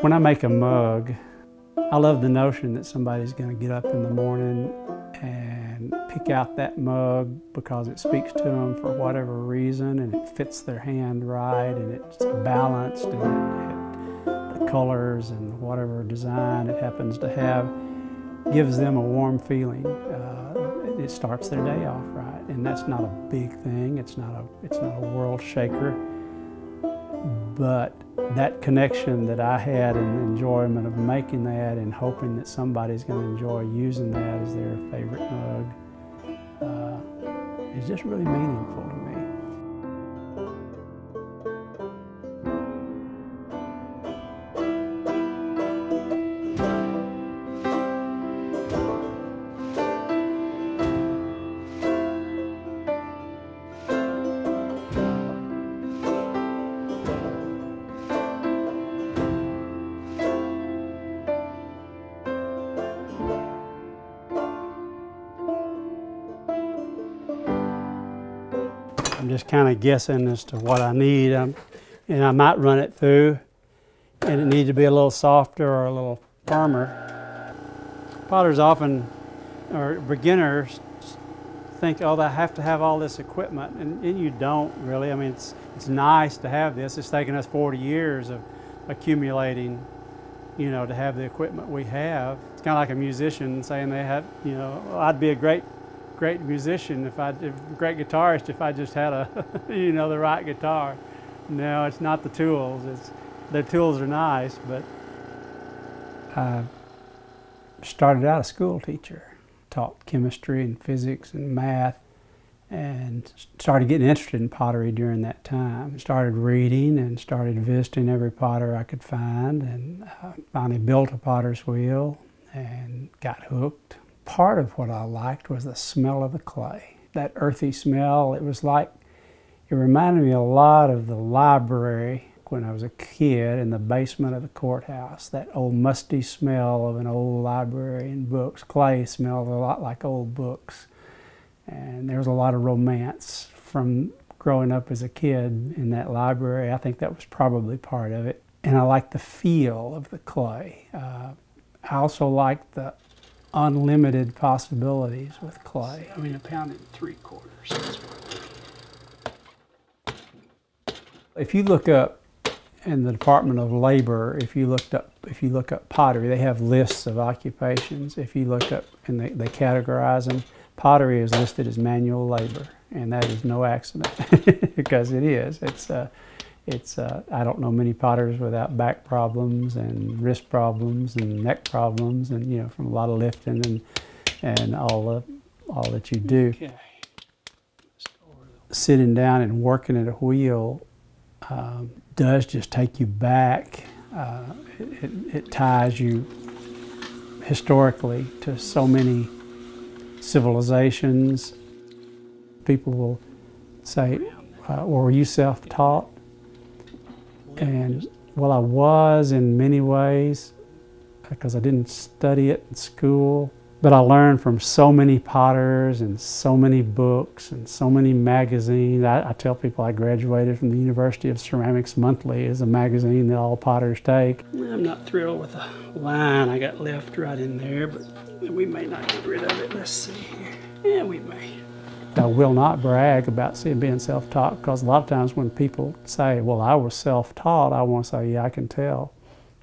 When I make a mug, I love the notion that somebody's going to get up in the morning and pick out that mug because it speaks to them for whatever reason and it fits their hand right and it's balanced and it, it, the colors and whatever design it happens to have gives them a warm feeling. Uh, it starts their day off right and that's not a big thing. It's not a, it's not a world shaker. But that connection that I had and the enjoyment of making that and hoping that somebody's going to enjoy using that as their favorite mug uh, is just really meaningful just kind of guessing as to what I need. Um, and I might run it through and it needs to be a little softer or a little firmer. Potters often, or beginners, think, oh, they have to have all this equipment, and, and you don't really. I mean, it's, it's nice to have this. It's taken us 40 years of accumulating, you know, to have the equipment we have. It's kind of like a musician saying they had, you know, I'd be a great great musician if I, if, great guitarist if I just had a, you know, the right guitar. No, it's not the tools. It's the tools are nice, but I started out a school teacher, taught chemistry and physics and math, and started getting interested in pottery during that time. Started reading and started visiting every potter I could find, and uh, finally built a potter's wheel and got hooked part of what I liked was the smell of the clay. That earthy smell, it was like, it reminded me a lot of the library when I was a kid in the basement of the courthouse. That old musty smell of an old library and books. Clay smelled a lot like old books. And there was a lot of romance from growing up as a kid in that library. I think that was probably part of it. And I liked the feel of the clay. Uh, I also liked the unlimited possibilities with clay. I mean, a pound and three quarters. If you look up in the Department of Labor, if you looked up, if you look up pottery, they have lists of occupations. If you look up and they, they categorize them, pottery is listed as manual labor, and that is no accident because it is. It's uh, it's uh, I don't know many potters without back problems and wrist problems and neck problems and you know from a lot of lifting and and all the, all that you do. Okay. Sitting down and working at a wheel um, does just take you back. Uh, it, it ties you historically to so many civilizations. People will say, uh, well, were you self-taught? And well, I was in many ways because I didn't study it in school, but I learned from so many potters and so many books and so many magazines. I, I tell people I graduated from the University of Ceramics Monthly is a magazine that all potters take. I'm not thrilled with the line I got left right in there, but we may not get rid of it. Let's see here. Yeah, we may. I will not brag about being self-taught because a lot of times when people say, well, I was self-taught, I want to say, yeah, I can tell.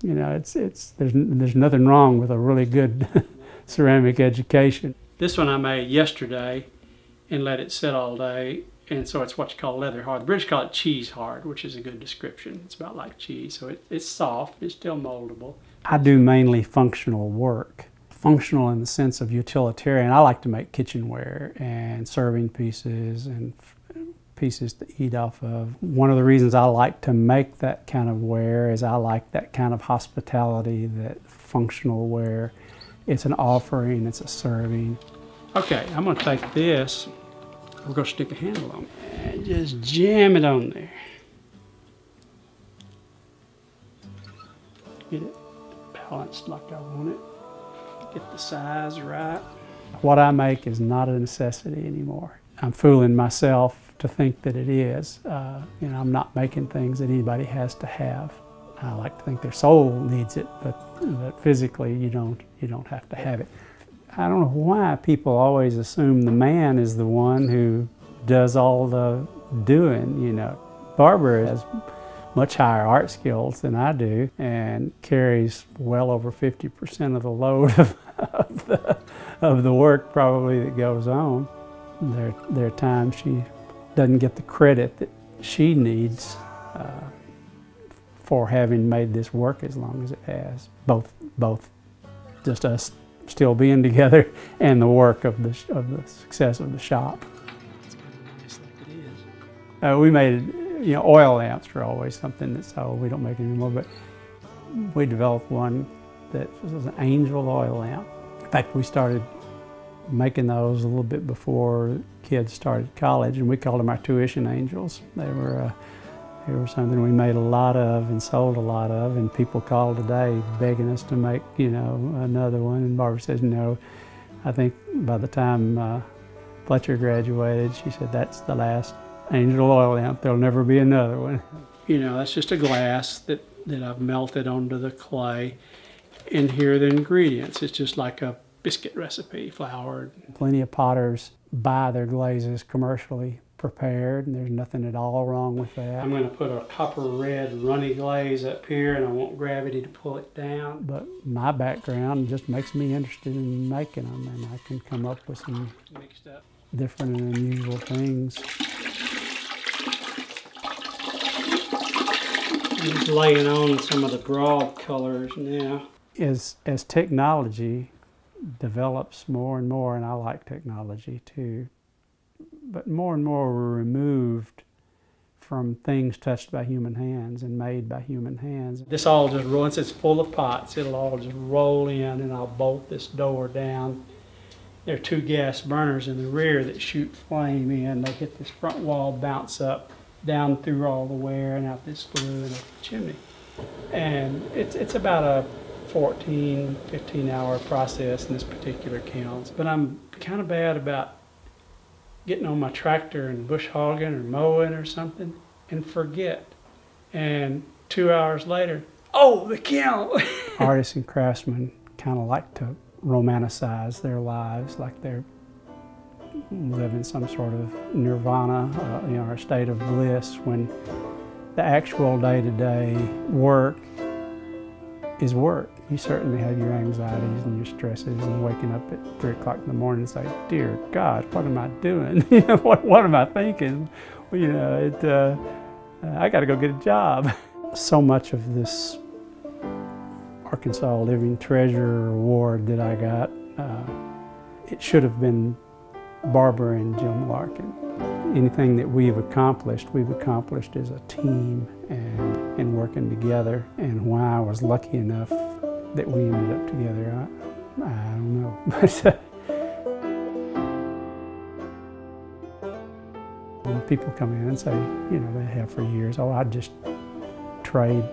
You know, it's, it's, there's, there's nothing wrong with a really good ceramic education. This one I made yesterday and let it sit all day. And so it's what you call leather hard. The British call it cheese hard, which is a good description. It's about like cheese. So it, it's soft, it's still moldable. I do mainly functional work functional in the sense of utilitarian. I like to make kitchenware and serving pieces and pieces to eat off of. One of the reasons I like to make that kind of ware is I like that kind of hospitality, that functional ware. It's an offering, it's a serving. Okay, I'm going to take this, we're going to stick a handle on it, and just jam it on there. Get it balanced like I want it get the size right. What I make is not a necessity anymore. I'm fooling myself to think that it is. Uh, you know, I'm not making things that anybody has to have. I like to think their soul needs it, but, but physically you don't, you don't have to have it. I don't know why people always assume the man is the one who does all the doing, you know. Barbara has much higher art skills than I do and carries well over 50% of the load of, of, the, of the work probably that goes on. There, there are times she doesn't get the credit that she needs uh, for having made this work as long as it has. Both, both just us still being together and the work of the, of the success of the shop. Uh, we made, you know, oil lamps were always something that's, sold. We don't make anymore, but we developed one that was an angel oil lamp. In fact, we started making those a little bit before kids started college, and we called them our tuition angels. They were, uh, they were something we made a lot of and sold a lot of, and people call today begging us to make, you know, another one. And Barbara says, no. I think by the time uh, Fletcher graduated, she said, that's the last angel oil lamp. There'll never be another one. You know, that's just a glass that, that I've melted onto the clay. And here are the ingredients. It's just like a biscuit recipe, flour. Plenty of potters buy their glazes commercially prepared, and there's nothing at all wrong with that. I'm going to put a copper red runny glaze up here, and I want gravity to pull it down. But my background just makes me interested in making them, and I can come up with some mixed up different and unusual things. I'm laying on some of the broad colors now. As, as technology develops more and more, and I like technology too, but more and more we're removed from things touched by human hands and made by human hands. This all just, once it's full of pots, it'll all just roll in and I'll bolt this door down. There are two gas burners in the rear that shoot flame in. They hit this front wall, bounce up, down through all the ware and out this flue and up the chimney. And it's, it's about a 14, 15 hour process in this particular kiln. But I'm kind of bad about getting on my tractor and bush hogging or mowing or something and forget. And two hours later, oh, the kiln! Artists and craftsmen kind of like to romanticize their lives like they're living some sort of nirvana, uh, you know, or a state of bliss when the actual day-to-day -day work is work. You certainly have your anxieties and your stresses and waking up at 3 o'clock in the morning and say, dear God, what am I doing? what, what am I thinking? Well, you know, it, uh, I got to go get a job. so much of this Arkansas Living Treasure Award that I got, uh, it should have been Barbara and Jim Larkin. Anything that we've accomplished, we've accomplished as a team and, and working together. And why I was lucky enough that we ended up together, I, I don't know. Uh, when people come in and say, you know, they have for years, oh, I'd just trade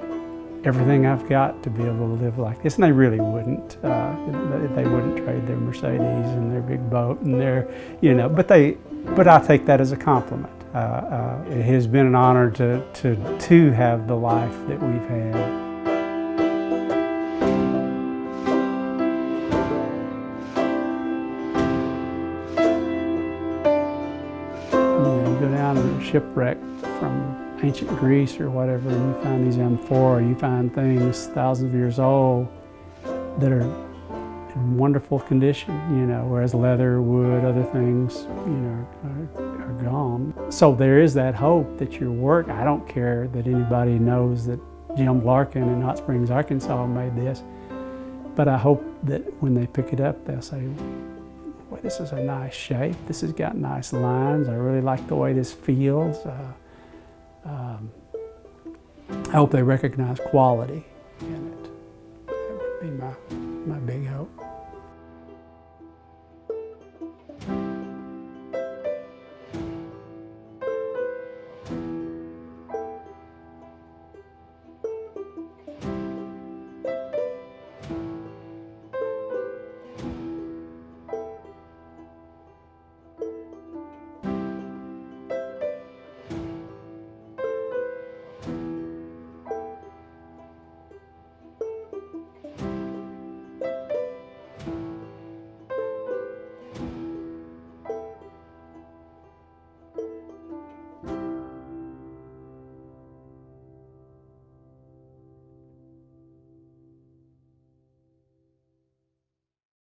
everything I've got to be able to live like this. And they really wouldn't. Uh, they wouldn't trade their Mercedes and their big boat and their, you know, but they, but I take that as a compliment. Uh, uh, it has been an honor to, to, to have the life that we've had. You go down to a shipwreck from ancient Greece or whatever, and you find these amphora, you find things thousands of years old that are in wonderful condition, you know, whereas leather, wood, other things, you know, are, are gone. So there is that hope that your work, I don't care that anybody knows that Jim Larkin in Hot Springs, Arkansas made this, but I hope that when they pick it up, they'll say, boy, this is a nice shape. This has got nice lines. I really like the way this feels. Uh, um, I hope they recognize quality in it. That would be my, my big hope.